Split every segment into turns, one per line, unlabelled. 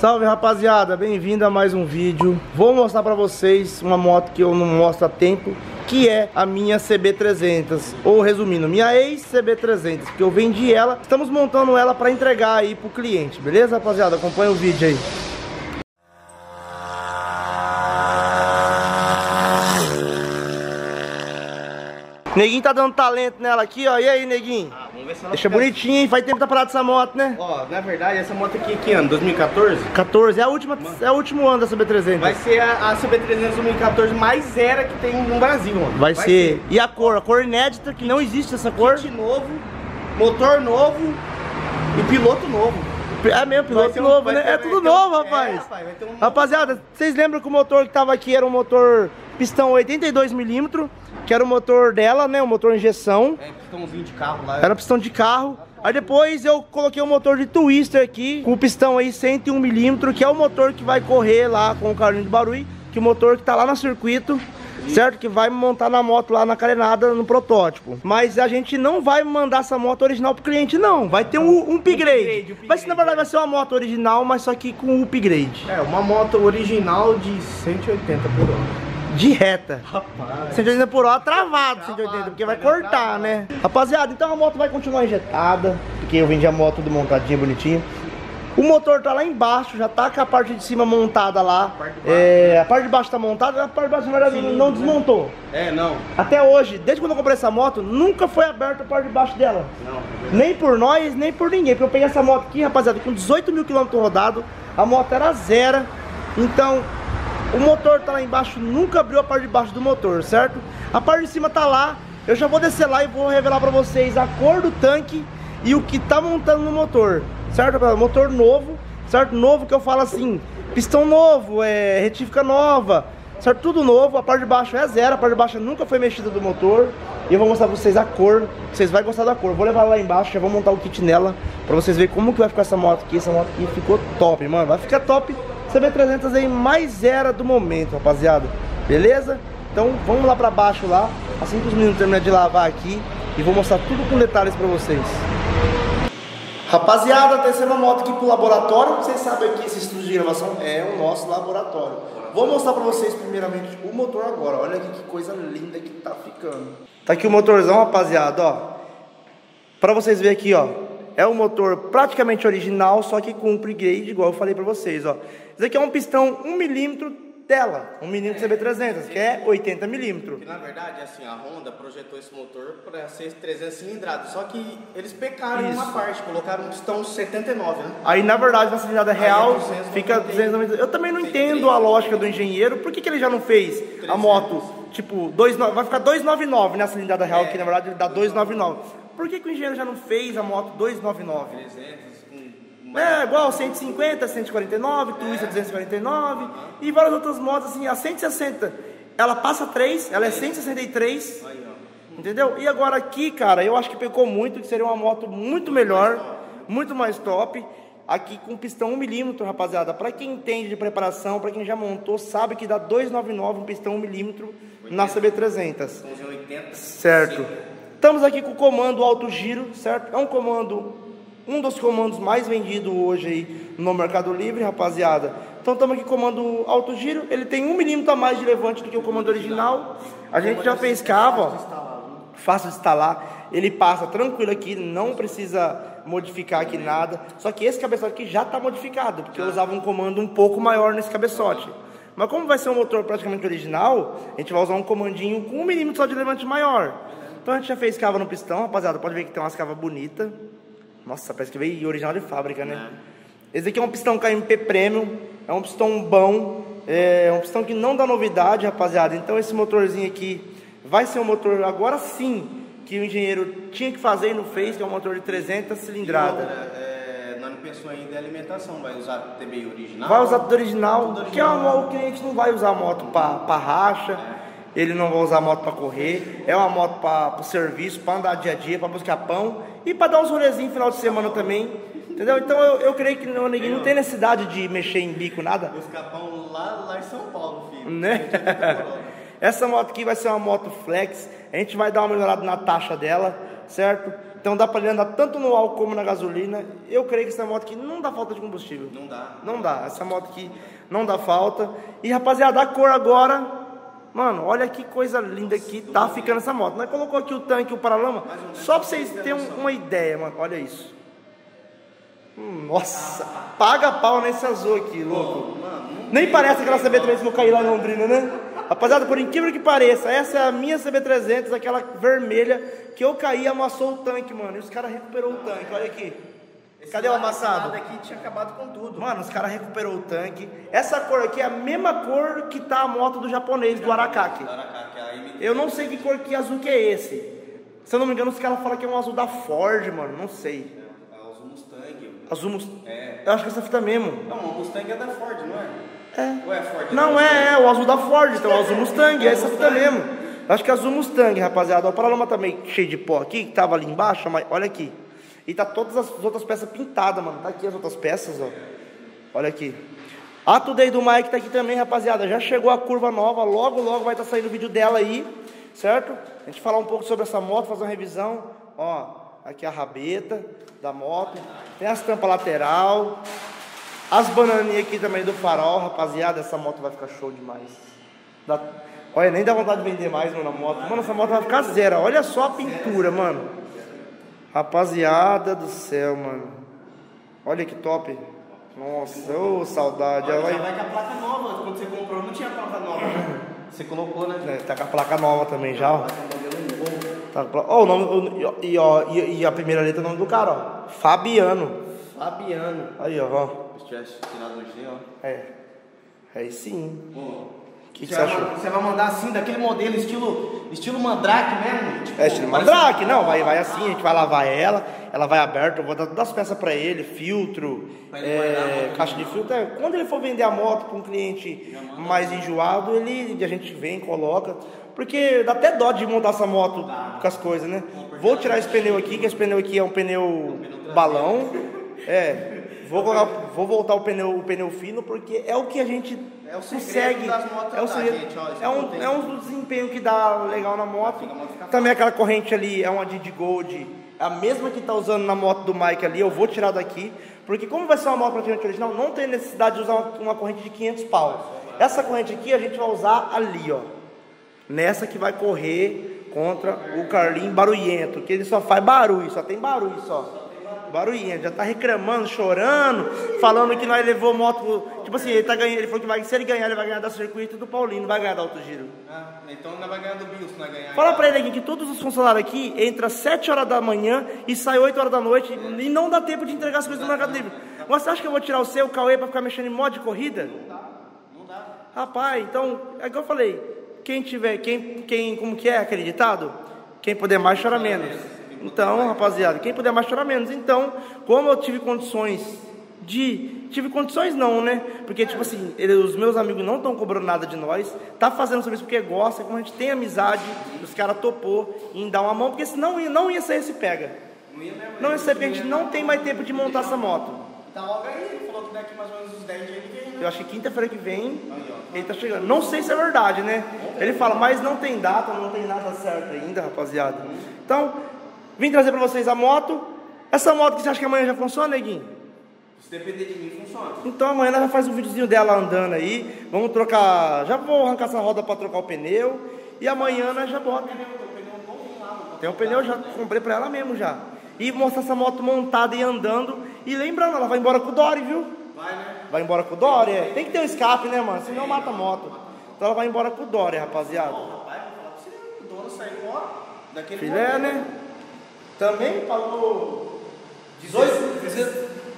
Salve rapaziada, bem-vindo a mais um vídeo. Vou mostrar pra vocês uma moto que eu não mostro há tempo Que é a minha CB300 Ou resumindo, minha ex-CB300 Que eu vendi ela, estamos montando ela pra entregar aí pro cliente Beleza rapaziada? Acompanha o vídeo aí Neguinho tá dando talento nela aqui, ó. E aí, neguinho? Ah, vamos ver se ela Deixa fica... bonitinho, hein? Faz tempo que tá parado essa moto, né?
Ó, na verdade, essa moto aqui, que ano? 2014?
14, é, a última, é o último ano da CB300.
Vai ser a, a CB300 2014 mais zero que tem no Brasil, mano.
Vai, Vai ser. ser. E a cor? A cor inédita, que não existe essa cor.
Kit novo, motor novo e piloto novo.
É mesmo, piloto um, novo, né? Ter, é tudo novo, um, rapaz. É, rapaz um... Rapaziada, vocês lembram que o motor que tava aqui era um motor pistão 82mm, que era o motor dela, né? O motor injeção.
É, pistãozinho de carro lá.
Era um pistão de carro. Aí depois eu coloquei o um motor de twister aqui, com o pistão aí 101mm, que é o motor que vai correr lá com o carrinho de barulho, que é o motor que tá lá no circuito certo? Que vai montar na moto lá na carenada no protótipo. Mas a gente não vai mandar essa moto original pro cliente, não. Vai ter um, um upgrade. mas na verdade vai ser uma moto original, mas só que com upgrade.
É, uma moto original de 180 por hora.
De reta. Rapaz. 180 por hora travado, travado 180, porque vai cortar, né? Rapaziada, então a moto vai continuar injetada, porque eu vendi a moto tudo montadinha, bonitinha. O motor tá lá embaixo, já tá com a parte de cima montada lá. A parte de baixo, é, a parte de baixo tá montada, a parte de baixo verdade Sim, não né? desmontou.
É, não.
Até hoje, desde quando eu comprei essa moto, nunca foi aberta a parte de baixo dela. Não. Nem por nós, nem por ninguém. Porque eu peguei essa moto aqui, rapaziada, com 18 mil quilômetros rodados, a moto era zero. Então, o motor tá lá embaixo, nunca abriu a parte de baixo do motor, certo? A parte de cima tá lá. Eu já vou descer lá e vou revelar pra vocês a cor do tanque e o que tá montando no motor certo? Motor novo, certo? Novo que eu falo assim, pistão novo, é, retífica nova, certo? Tudo novo, a parte de baixo é zero, a parte de baixo nunca foi mexida do motor. E eu vou mostrar pra vocês a cor, vocês vão gostar da cor. Vou levar lá embaixo, já vou montar o kit nela, pra vocês verem como que vai ficar essa moto aqui. Essa moto aqui ficou top, mano, vai ficar top. CB300 aí mais zero do momento, rapaziada. Beleza? Então vamos lá pra baixo lá, assim que os meninos terminarem de lavar aqui. E vou mostrar tudo com detalhes pra vocês. Rapaziada, terceira moto aqui pro laboratório. Vocês sabem que esse estúdio de gravação é o nosso laboratório. Vou mostrar pra vocês primeiramente o motor agora. Olha aqui que coisa linda que tá ficando. Tá aqui o motorzão, rapaziada, ó. Pra vocês verem aqui, ó. É um motor praticamente original, só que com upgrade, igual eu falei pra vocês, ó. Isso aqui é um pistão 1 milímetro dela, um milímetro é, CB300, que é 80 milímetros.
na verdade, assim, a Honda projetou esse motor para ser 300 cilindrados, só que eles pecaram em uma parte, colocaram um pistão 79, né?
Aí, na verdade, na cilindrada real, é fica 290. Eu também não entendo a lógica do engenheiro, por que, que ele já não fez 300. a moto, tipo, 2, vai ficar 299 na cilindrada real, é, que na verdade ele dá 299. Por que, que o engenheiro já não fez a moto 299? 300. É, igual 150, 149, Twister 249 e várias outras motos assim, a 160. Ela passa 3, ela é 163. Entendeu? E agora aqui, cara, eu acho que pecou muito, que seria uma moto muito melhor, muito mais top. Aqui com pistão 1mm, rapaziada. Para quem entende de preparação, para quem já montou, sabe que dá 299 um pistão 1mm na CB300. Certo. Estamos aqui com o comando alto giro, certo? É um comando um dos comandos mais vendidos hoje aí no Mercado Livre, rapaziada. Então estamos aqui comando alto giro, ele tem um milímetro a mais de levante do que o comando original. A gente já fez cava, fácil de instalar. Ele passa tranquilo aqui, não precisa modificar aqui nada. Só que esse cabeçote aqui já está modificado, porque eu usava um comando um pouco maior nesse cabeçote. Mas como vai ser um motor praticamente original, a gente vai usar um comandinho com um milímetro só de levante maior. Então a gente já fez cava no pistão, rapaziada. Pode ver que tem umas cavas bonitas. Nossa, parece que veio original de fábrica, né? É. Esse aqui é um pistão KMP Premium, é um pistão bom, é um pistão que não dá novidade, rapaziada. Então esse motorzinho aqui vai ser um motor agora sim que o engenheiro tinha que fazer e não fez, que é um motor de 300 cilindradas.
É, não pensou ainda em alimentação, vai usar TBI original?
Vai usar tudo original, tudo original. que é uma, o cliente não vai usar a moto para racha. É ele não vai usar a moto para correr, é uma moto para o serviço, para andar dia a dia, para buscar pão e para dar uns rolezinhos final de semana também. Entendeu? Então eu, eu creio que não, ninguém não tem necessidade de mexer em bico, nada.
Buscar pão lá, lá em São Paulo, filho.
Né? Essa moto aqui vai ser uma moto flex. A gente vai dar uma melhorada na taxa dela, certo? Então dá para ele andar tanto no álcool como na gasolina. Eu creio que essa moto aqui não dá falta de combustível.
Não dá.
Não dá. Essa moto aqui não dá falta. E rapaziada, a cor agora. Mano, olha que coisa linda que tá ficando essa moto. Nós colocou aqui o tanque, o paralama, só para vocês terem uma ideia, mano. Olha isso. Hum, nossa, paga pau nesse azul aqui, louco. Nem parece aquela CB300 que eu caí lá em Londrina, né? Rapaziada, por incrível que pareça, essa é a minha CB300, aquela vermelha que eu caí e amassou o tanque, mano. E os caras recuperou o tanque, olha aqui. Cadê o amassado?
aqui tinha acabado com tudo.
Mano, os caras recuperou o tanque. Essa cor aqui é a mesma cor que tá a moto do japonês, do Arakaki. Eu não sei que cor que azul que é esse. Se eu não me engano, os caras falam que é um azul da Ford, mano. Não sei.
É o azul Mustang.
Azul Mustang.
É.
Eu acho que essa fita mesmo.
Não, o Mustang é da Ford, não é?
É.
Ou é Ford?
Não, é, é, o azul da Ford, então, o azul Mustang, é essa fita mesmo. Eu Acho que é azul Mustang, rapaziada. O paralama também cheio de pó aqui, que tava ali embaixo, mas olha aqui. E tá todas as outras peças pintadas, mano. Tá aqui as outras peças, ó. Olha aqui. A Today do Mike tá aqui também, rapaziada. Já chegou a curva nova, logo, logo vai estar tá saindo o vídeo dela aí, certo? A gente falar um pouco sobre essa moto, fazer uma revisão. Ó, aqui a rabeta da moto. Tem as tampas lateral. As bananinhas aqui também do farol, rapaziada. Essa moto vai ficar show demais. Dá- Olha, nem dá vontade de vender mais, mano, a moto. Mano, essa moto vai ficar zero. Olha só a pintura, mano. Rapaziada do céu, mano. Olha que top. Nossa, ô saudade. Ela
Já
vai...
com a placa nova. Quando você comprou, não tinha placa nova. né? Você colocou, né?
É, Tá com a placa nova também já, ó. Tá com a placa- Ó, o nome, o- e, ó, e, e a primeira letra é o nome do cara, ó. Fabiano.
Fabiano.
Aí, ó. ó.
Se tivesse tirado G, ó.
É. Aí sim.
Pô,
que, que
você, vai,
achou?
você vai mandar assim, daquele modelo, estilo, estilo Mandrake mesmo? Tipo,
É estilo Mandrake, não, vai, vai assim, a gente vai lavar ela, ela vai aberta, eu vou dar todas as peças pra ele, filtro, é, caixa de filtro. é, quando ele for vender a moto para um cliente mais enjoado, ele, a gente vem, coloca. Porque dá até dó de montar essa moto com as coisas, né? Vou tirar esse pneu aqui, que esse pneu aqui é um pneu balão. É, vou, colocar, vou voltar o pneu, o pneu fino, porque é o que a gente
É o
consegue.
das motos
é o
da
segredo.
gente, ó,
é, um, é um desempenho que dá legal na moto. Também aquela corrente ali é uma Didi Gold, a mesma que tá usando na moto do Mike ali, eu vou tirar daqui, porque como vai ser uma moto praticamente original, não tem necessidade de usar uma, uma corrente de 500 pau. Essa corrente aqui a gente vai usar ali, ó. Nessa que vai correr contra o Carlinho barulhento, que ele só faz barulho, só tem barulho só. Barulhento, já tá reclamando, chorando, falando que nós levou moto. Tipo assim, ele tá ganhando, ele falou que vai, se ele ganhar, ele vai ganhar da circuito do Paulinho, não vai ganhar da Alto Giro.
Ah, então não vai ganhar do Bill se não ganhar.
Fala pra ele aqui que todos os funcionários aqui entram às 7 horas da manhã e saem 8 horas da noite e não dá tempo de entregar as coisas no Mercado Livre. Mas você acha que eu vou tirar o seu, o Cauê, pra ficar mexendo em modo de corrida?
Não dá.
Rapaz, então, é que eu falei, quem tiver, quem, quem, como que é acreditado? Quem puder mais, chora menos. Então, rapaziada, quem puder mais, chora menos. Então, como eu tive condições de... Tive condições não, né? Porque, tipo assim, ele- os meus amigos não estão cobrando nada de nós. Tá fazendo serviço porque gosta, como a gente tem amizade, os caras topou em dar uma mão, porque senão não ia sair esse pega.
Não ia mesmo.
Não ia sair porque a gente não tem mais tempo de montar essa moto.
Tá logo aí, ele falou que daqui mais ou menos uns 10 dias ele vem, né?
Eu acho que quinta-feira que vem ele tá chegando. Não sei se é verdade, né? Ele fala, mas não tem data, não tem nada certo ainda, rapaziada. Então, vim trazer pra vocês a moto. Essa moto que você acha que amanhã já funciona, neguinho?
Se depender de mim, funciona.
Então amanhã nós já faz um videozinho dela andando aí. Vamos trocar. Já vou arrancar essa roda pra trocar o pneu. E amanhã nós já bota. Tem um pneu, já comprei pra ela mesmo já. E mostrar essa moto montada e andando. E lembrando, ela vai embora com o Dory, viu?
Vai, né?
Vai embora com o Dory, é. Tem que ter um escape, né, mano? Senão mata a moto. Então ela vai embora com o Dory, rapaziada. Filé, né? Também pagou 18,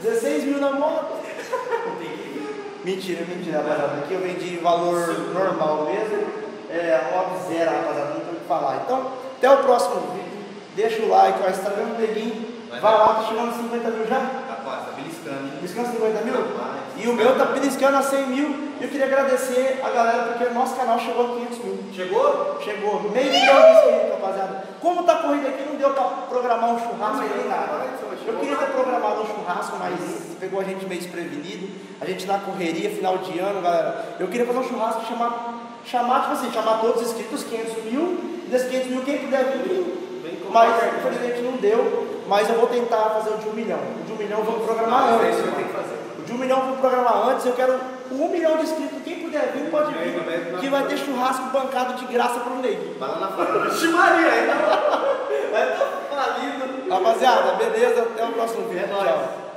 16 mil na moto. mentira, mentira, rapaziada. Aqui eu vendi valor normal mesmo. É, moto zero, rapaziada. Não tem o que falar. Então, até o próximo vídeo. Deixa o like, ó. Instagram do Neguinho. Vai lá, tá chegando a 50 mil já.
Rapaz, tá beliscando, hein?
Beliscando 50 mil?
Rapaz.
E o meu tá beliscando a 100 mil. E eu queria agradecer a galera porque o nosso canal chegou a 500 mil.
Chegou?
Chegou meio milhão de inscritos, rapaziada. Como tá corrida aqui, não deu pra programar um churrasco nem nada. Eu queria ter programado um churrasco, mas pegou a gente meio desprevenido. A gente na correria, final de ano, galera. Eu queria fazer um churrasco e chamar, chamar, tipo assim, chamar todos os inscritos, 500 mil. E desses 500 mil, quem puder vir, mas infelizmente não deu. Mas eu vou tentar fazer o de um milhão. O de um milhão eu vou programar
Não,
antes. O de um milhão eu vou programar antes. Eu quero um milhão de inscritos. Quem puder vir, pode
vai-
vir.
vai-
Que vai ter churrasco bancado de graça pro Ney.
Vai lá na frente. Maria, aí tá Vai tá falido.
Rapaziada, beleza? Até o próximo vídeo.
É.
Tchau.